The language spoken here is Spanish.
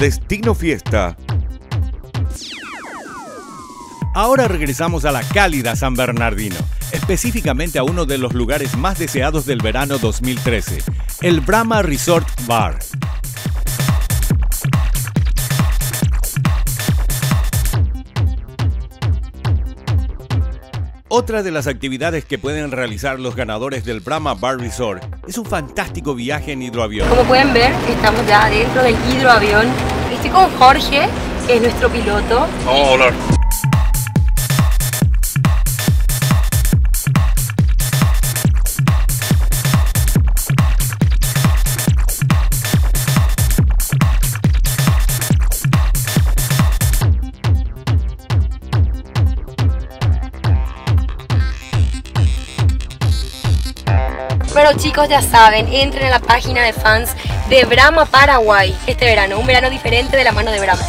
Destino Fiesta. Ahora regresamos a la cálida San Bernardino, específicamente a uno de los lugares más deseados del verano 2013, el Brahma Resort Bar. Otra de las actividades que pueden realizar los ganadores del Brahma Bar Resort es un fantástico viaje en hidroavión. Como pueden ver, estamos ya dentro del hidroavión. Estoy con Jorge, que es nuestro piloto. Hola. Bueno chicos, ya saben, entren a la página de fans de Brahma Paraguay este verano, un verano diferente de la mano de Brahma.